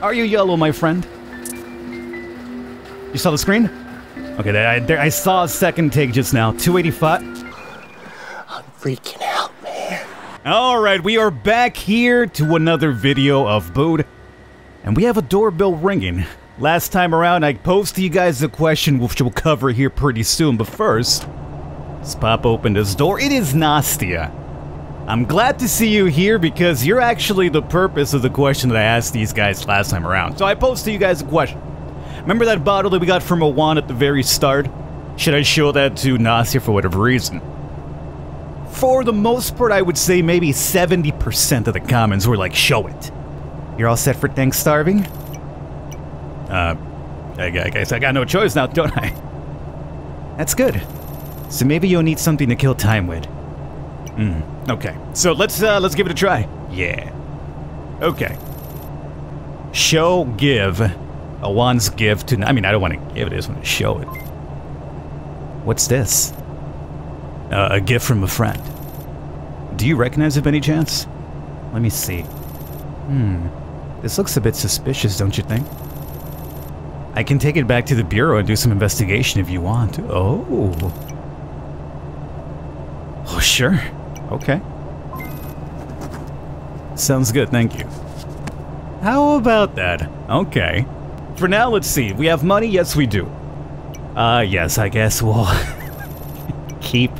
Are you yellow, my friend? You saw the screen? Okay, there, I, there, I saw a second take just now. 285. I'm freaking out, man. All right, we are back here to another video of Booth, and we have a doorbell ringing. Last time around, I posed to you guys a question which we'll cover here pretty soon, but first, let's pop open this door. It is Nastia. I'm glad to see you here because you're actually the purpose of the question that I asked these guys last time around. So I posed to you guys a question. Remember that bottle that we got from Awan at the very start? Should I show that to Nastia for whatever reason? For the most part, I would say maybe 70% of the comments were like, show it. You're all set for thanks starving? Uh, I guess I got no choice now, don't I? That's good. So maybe you'll need something to kill time with. Hmm. Okay. So let's uh let's give it a try. Yeah. Okay. Show give. Awan's give to I mean I don't want to give it, I just want to show it. What's this? Uh, a gift from a friend. Do you recognize it by any chance? Let me see. Hmm. This looks a bit suspicious, don't you think? I can take it back to the Bureau and do some investigation if you want. Oh. Oh, sure. Okay. Sounds good, thank you. How about that? Okay. For now, let's see. We have money? Yes, we do. Uh, yes, I guess we'll keep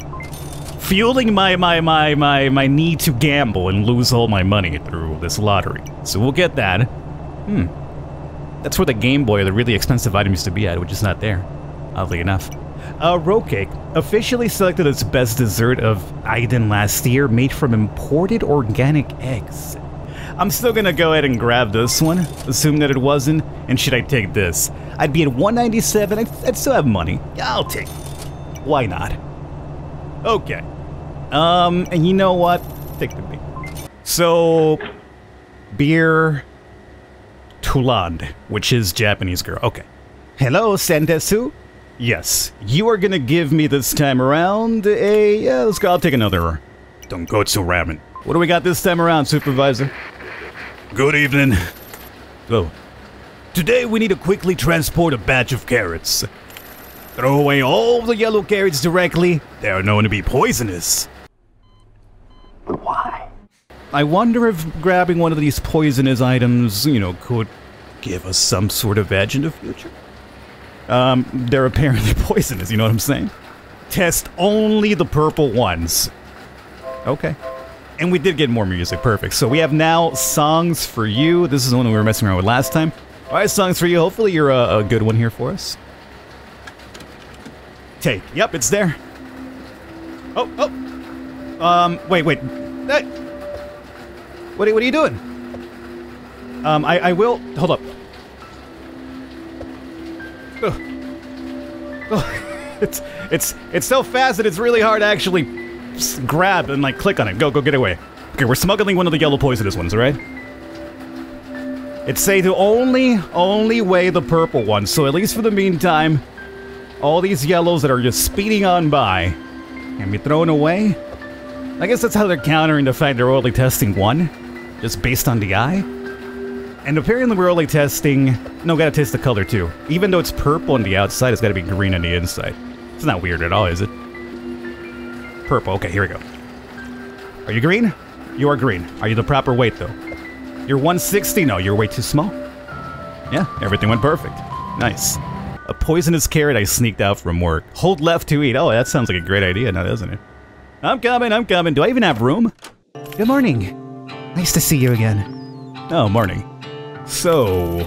fueling my, my, my, my, my need to gamble and lose all my money through this lottery. So we'll get that. Hmm. That's where the Game Boy the really expensive item used to be at, which is not there, oddly enough. Uh, roll cake, officially selected as best dessert of Aiden last year, made from imported organic eggs. I'm still gonna go ahead and grab this one, assume that it wasn't, and should I take this? I'd be at 197, I'd, I'd still have money. I'll take it. Why not? Okay. Um, and you know what? Take the beat. So, beer Tuland, which is Japanese girl. Okay. Hello, Sendesu? Yes, you are gonna give me this time around a. Yeah, let's go. I'll take another Don't go Tonkotsu ramen. What do we got this time around, Supervisor? Good evening. Oh. Today we need to quickly transport a batch of carrots. Throw away all the yellow carrots directly. They are known to be poisonous. But Why? I wonder if grabbing one of these poisonous items, you know, could give us some sort of edge in the future. Um, they're apparently poisonous, you know what I'm saying? Test only the purple ones. Okay. And we did get more music, perfect. So we have now songs for you. This is the one we were messing around with last time. All right, songs for you. Hopefully you're a, a good one here for us. Take. Yep, it's there. Oh, oh. Um, wait, wait. Hey. What, are- what are you doing? Um, I, I will... Hold up. it's it's it's so fast that it's really hard to actually grab and like click on it. Go go get away. Okay, we're smuggling one of the yellow poisonous ones, all right? It's say to only only weigh the purple ones. So at least for the meantime, all these yellows that are just speeding on by can be thrown away. I guess that's how they're countering the fact they're only testing one, just based on the eye. And apparently we're only testing... No, gotta test the color too. Even though it's purple on the outside, it's gotta be green on the inside. It's not weird at all, is it? Purple. Okay, here we go. Are you green? You are green. Are you the proper weight, though? You're 160? No, you're way too small. Yeah, everything went perfect. Nice. A poisonous carrot I sneaked out from work. Hold left to eat. Oh, that sounds like a great idea now, doesn't it? I'm coming, I'm coming. Do I even have room? Good morning. Nice to see you again. Oh, morning. So,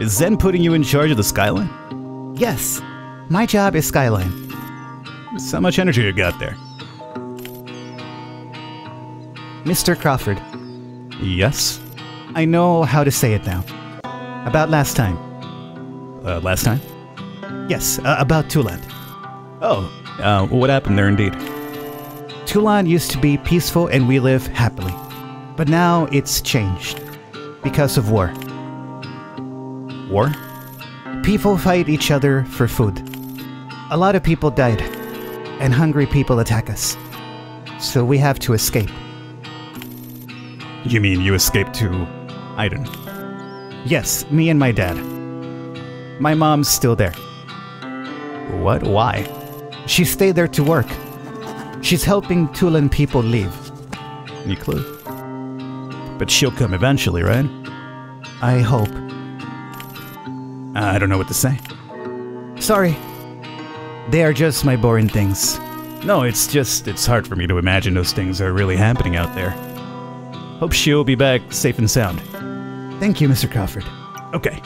is Zen putting you in charge of the Skyline? Yes. My job is Skyline. So much energy you got there. Mr. Crawford. Yes? I know how to say it now. About last time. Uh, last time? Yes, uh, about Tuland. Oh, uh, what happened there indeed? Tulan used to be peaceful and we live happily. But now it's changed. Because of war. War? People fight each other for food. A lot of people died. And hungry people attack us. So we have to escape. You mean you escaped to Aiden? Yes, me and my dad. My mom's still there. What? Why? She stayed there to work. She's helping Tulan people leave. Any clue? But she'll come eventually, right? I hope. I don't know what to say. Sorry. They are just my boring things. No, it's just, it's hard for me to imagine those things are really happening out there. Hope she'll be back safe and sound. Thank you, Mr. Crawford. Okay.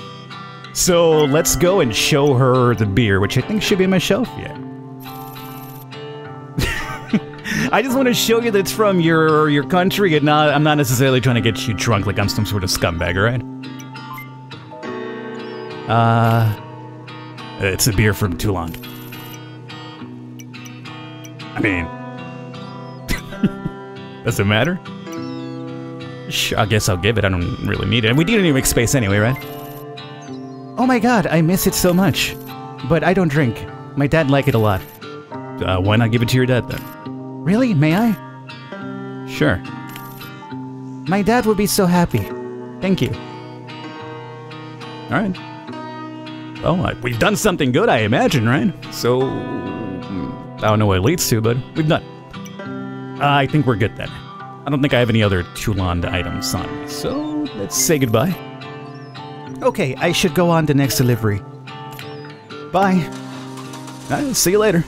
So let's go and show her the beer, which I think should be on my shelf yet. I just want to show you that it's from your your country and not I'm not necessarily trying to get you drunk like I'm some sort of scumbag, alright? Uh it's a beer from Toulon. I mean Does it matter? I guess I'll give it. I don't really need it. And we didn't even make space anyway, right? Oh my god, I miss it so much. But I don't drink. My dad liked it a lot. Uh, why not give it to your dad then? Really? May I? Sure. My dad would be so happy. Thank you. Alright. Well, I, we've done something good, I imagine, right? So, I don't know what it leads to, but we've done. Uh, I think we're good then. I don't think I have any other Toulon items on me, so let's say goodbye. Okay, I should go on to next delivery. Bye. I'll see you later.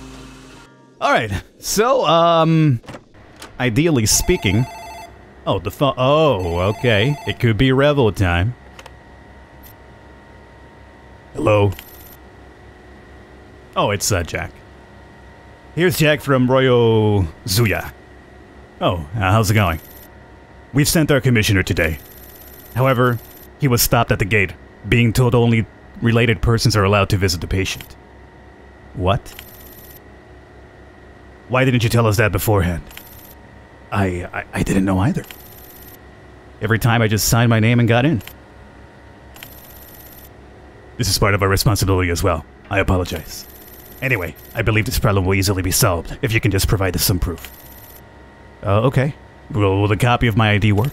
Alright, so, um... Ideally speaking... Oh, the phone... Oh, okay. It could be Revel time. Hello? Oh, it's, uh, Jack. Here's Jack from Royo Zuya. Oh, uh, how's it going? We've sent our commissioner today. However, he was stopped at the gate, being told only related persons are allowed to visit the patient. What? Why didn't you tell us that beforehand? I, I, I didn't know either. Every time I just signed my name and got in. This is part of our responsibility as well. I apologize. Anyway, I believe this problem will easily be solved if you can just provide us some proof. Uh, okay. Will, will the copy of my ID work?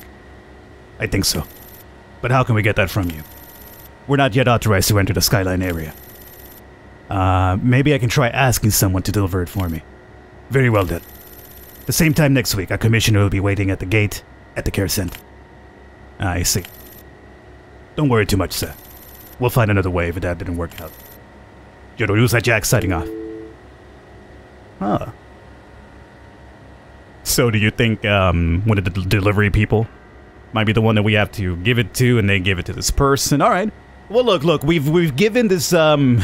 I think so. But how can we get that from you? We're not yet authorized to enter the Skyline area. Uh, maybe I can try asking someone to deliver it for me. Very well then. The same time next week, our commissioner will be waiting at the gate at the care center. I see. Don't worry too much, sir. We'll find another way if that didn't work out. Yorusa Jack signing off. Huh. So do you think um, one of the delivery people might be the one that we have to give it to and they give it to this person? All right. Well, look, look, we've we've given this um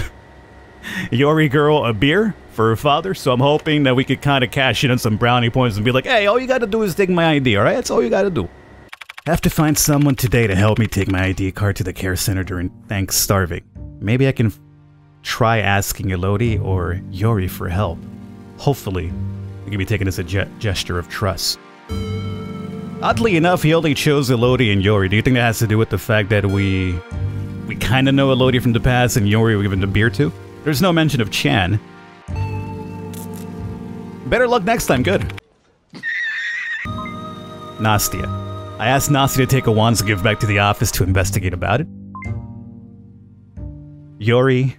Yori girl a beer for her father, so I'm hoping that we could kind of cash in on some brownie points and be like, hey, all you got to do is take my ID, all right? That's all you got to do. Have to find someone today to help me take my ID card to the care center during Thanks Starving. Maybe I can try asking Elodie or Yori for help. Hopefully, it can be taken as a ge gesture of trust. Oddly enough, he only chose Elodie and Yori. Do you think that has to do with the fact that we we kind of know Elodie from the past and Yori we given the beer to? There's no mention of Chan. Better luck next time, good. Nastia. I asked Nasi to take Awan's gift back to the office to investigate about it. Yori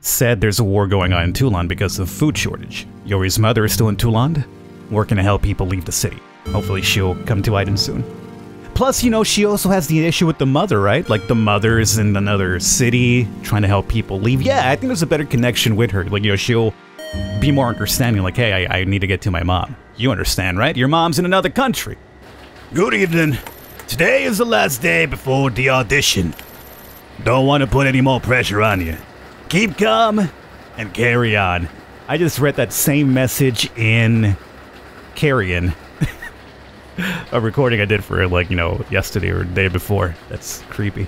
said there's a war going on in Toulon because of food shortage. Yori's mother is still in Toulon, working to help people leave the city. Hopefully she'll come to Aiden soon. Plus, you know, she also has the issue with the mother, right? Like the mother is in another city trying to help people leave. Yeah, I think there's a better connection with her. Like, you know, she'll be more understanding. Like, hey, I, I need to get to my mom. You understand, right? Your mom's in another country. Good evening. Today is the last day before the audition. Don't want to put any more pressure on you. Keep calm and carry on. I just read that same message in Carrion. a recording I did for like, you know, yesterday or day before. That's creepy.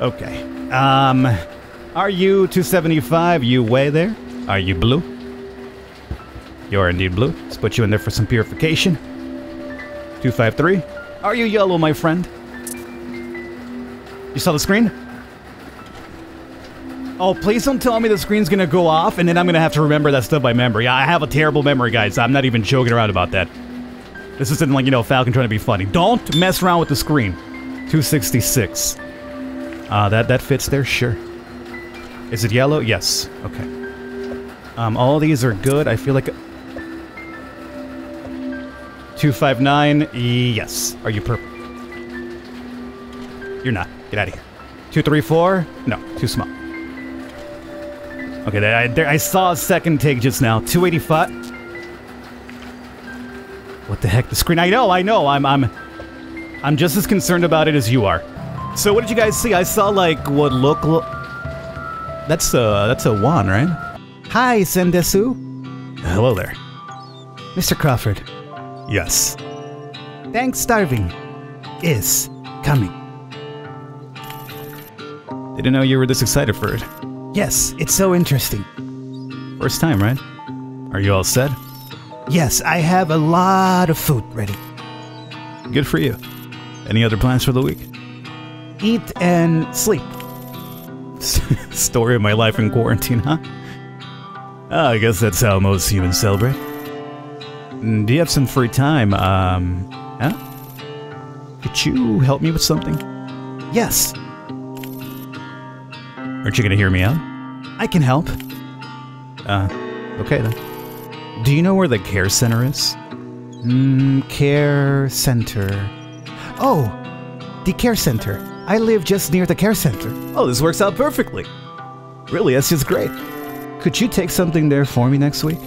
Okay. Um, are you 275? You way there? Are you blue? You're indeed blue. Let's put you in there for some purification. 253. Are you yellow, my friend? You saw the screen? Oh, please don't tell me the screen's gonna go off and then I'm gonna have to remember that stuff by memory. I have a terrible memory, guys. I'm not even joking around about that. This isn't like, you know, Falcon trying to be funny. Don't mess around with the screen. 266. Uh, that, that fits there, sure. Is it yellow? Yes. Okay. Um, all these are good. I feel like... 259, yes. Are you purple? You're not. Get out of here. 234? No, too small. Okay, there, I, there, I saw a second take just now. 285. What the heck? The screen. I know, I know. I'm, I'm, I'm just as concerned about it as you are. So, what did you guys see? I saw like what look. Lo that's a that's a one, right? Hi, Sendesu. Hello there, Mr. Crawford. Yes. Thanks, starving. Is coming. Didn't know you were this excited for it. Yes, it's so interesting. First time, right? Are you all set? Yes, I have a lot of food ready. Good for you. Any other plans for the week? Eat and sleep. Story of my life in quarantine, huh? Oh, I guess that's how most humans celebrate. Mm, do you have some free time? Um, huh? Could you help me with something? Yes. Aren't you gonna hear me out? I can help. Uh, okay then. Do you know where the care center is? Hmm, care center. Oh, the care center. I live just near the care center. Oh, this works out perfectly. Really, that's just great. Could you take something there for me next week?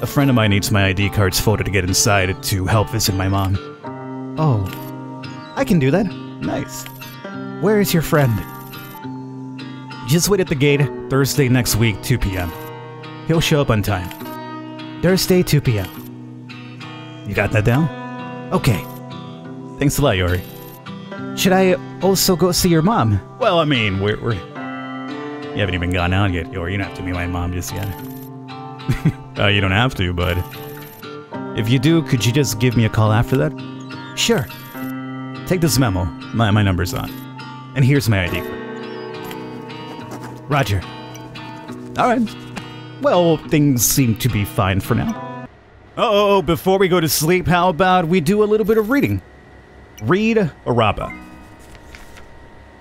A friend of mine needs my ID card's photo to get inside to help visit my mom. Oh, I can do that. Nice. Where is your friend? Just wait at the gate Thursday next week, 2 p.m. He'll show up on time. Thursday, 2 p.m. You got that down? Okay. Thanks a lot, Yori. Should I also go see your mom? Well, I mean, we're, we're you haven't even gone out yet, Yori. You don't have to meet my mom just yet. uh, you don't have to, but if you do, could you just give me a call after that? Sure. Take this memo. My, my number's on. And here's my ID. Roger. Alright. Well, things seem to be fine for now. Oh, before we go to sleep, how about we do a little bit of reading? Read Araba.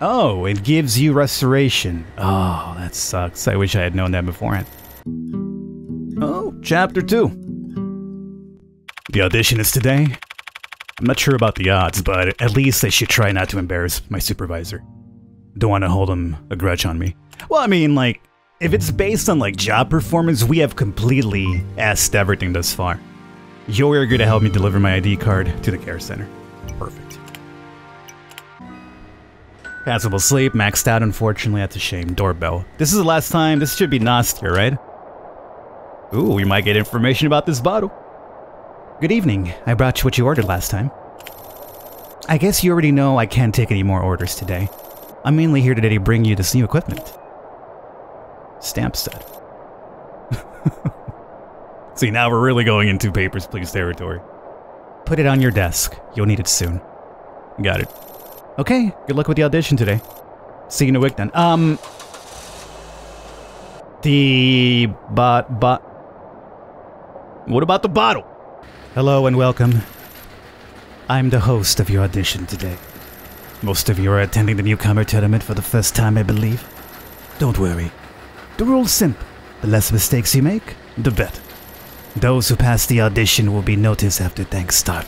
Oh, it gives you restoration. Oh, that sucks. I wish I had known that beforehand. Oh, chapter 2. The audition is today. I'm not sure about the odds, but at least I should try not to embarrass my supervisor. Don't want to hold him a grudge on me. Well, I mean, like, if it's based on, like, job performance, we have completely asked everything thus far. You're going to help me deliver my ID card to the care center. Perfect. Passable sleep, maxed out, unfortunately, that's a shame. Doorbell. This is the last time, this should be Nastia, right? Ooh, we might get information about this bottle. Good evening. I brought you what you ordered last time. I guess you already know I can't take any more orders today. I'm mainly here today to bring you this new equipment. Stamp set. See, now we're really going into Papers, Please territory. Put it on your desk. You'll need it soon. Got it. Okay, good luck with the audition today. See you in a week then. Um... The... But... But... What about the bottle? Hello and welcome. I'm the host of your audition today. Most of you are attending the newcomer tournament for the first time, I believe. Don't worry. The rule's simple. The less mistakes you make, the better. Those who pass the audition will be noticed after Thanksgiving.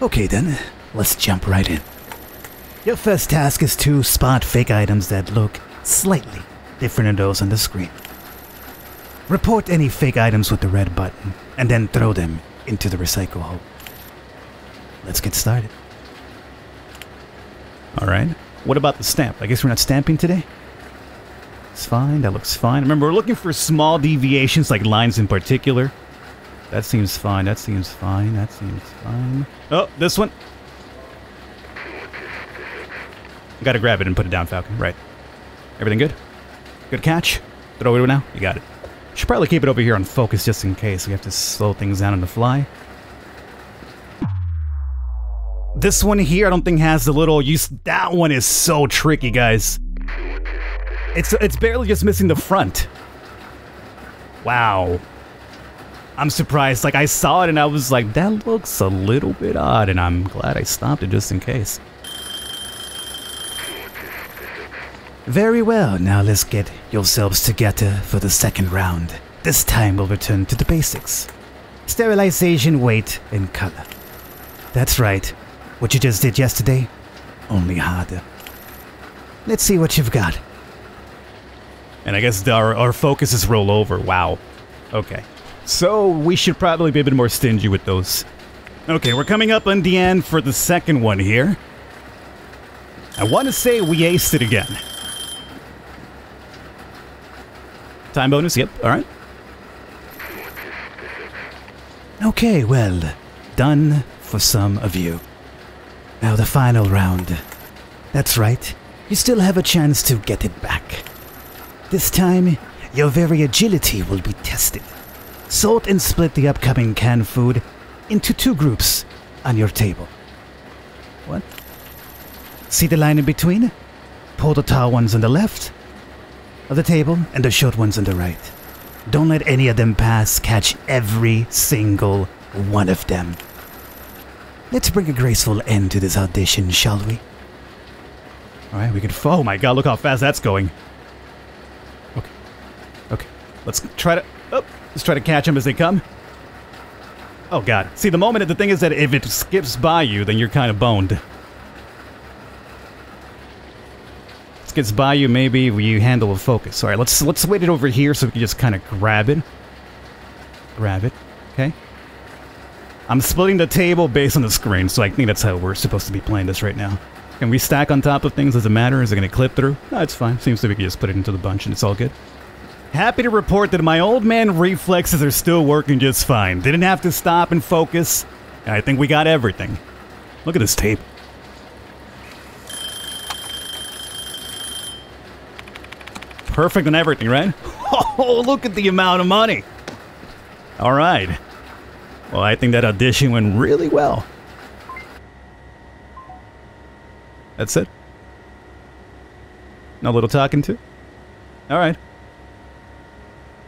Okay then, let's jump right in. Your first task is to spot fake items that look slightly different than those on the screen. Report any fake items with the red button, and then throw them into the recycle hole. Let's get started. Alright. What about the stamp? I guess we're not stamping today? It's fine, that looks fine. Remember, we're looking for small deviations, like lines in particular. That seems fine, that seems fine, that seems fine. Oh, this one. Gotta grab it and put it down, Falcon. Right. Everything good? Good catch? Throw it now? You got it. Should probably keep it over here on focus just in case we have to slow things down on the fly. This one here, I don't think has the little use. That one is so tricky, guys. It's it's barely just missing the front. Wow. I'm surprised. Like I saw it and I was like, that looks a little bit odd, and I'm glad I stopped it just in case. Very well, now let's get yourselves together for the second round. This time we'll return to the basics. Sterilization, weight, and color. That's right. What you just did yesterday, only harder. Let's see what you've got. And I guess our, our focus is roll over. Wow. Okay. So we should probably be a bit more stingy with those. Okay, we're coming up on the end for the second one here. I want to say we aced it again. Time bonus, yep, alright. Okay, well, done for some of you. Now the final round. That's right, you still have a chance to get it back. This time, your very agility will be tested. Sort and split the upcoming canned food into two groups on your table. What? See the line in between? Pull the tall ones on the left of the table and the short ones on the right. Don't let any of them pass. Catch every single one of them. Let's bring a graceful end to this audition, shall we? Alright, we can. Oh my god, look how fast that's going. Okay. Okay. Let's try to. Oh, let's try to catch them as they come. Oh god. See, the moment, the thing is that if it skips by you, then you're kind of boned. Gets by you, maybe you handle a focus. Alright, let's let's wait it over here so we can just kind of grab it. Grab it. Okay. I'm splitting the table based on the screen, so I think that's how we're supposed to be playing this right now. Can we stack on top of things? Does it matter? Is it going to clip through? No, it's fine. Seems to we can just put it into the bunch and it's all good. Happy to report that my old man reflexes are still working just fine. Didn't have to stop and focus. I think we got everything. Look at this tape. Perfect on everything, right? Oh, look at the amount of money. All right. Well, I think that audition went really well. That's it. No little talking to? All right.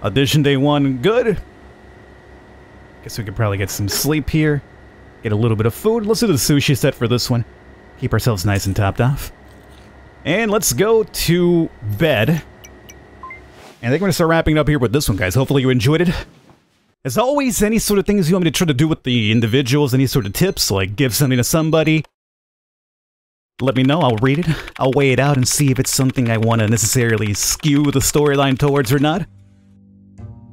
Audition day one, good. Guess we could probably get some sleep here. Get a little bit of food. Let's do the sushi set for this one. Keep ourselves nice and topped off. And let's go to bed. And I think we're to start wrapping up here with this one, guys. Hopefully you enjoyed it. As always, any sort of things you want me to try to do with the individuals, any sort of tips, like give something to somebody, let me know. I'll read it. I'll weigh it out and see if it's something I want to necessarily skew the storyline towards or not.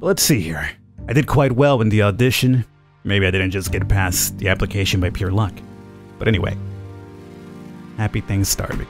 Let's see here. I did quite well in the audition. Maybe I didn't just get past the application by pure luck. But anyway, happy things started.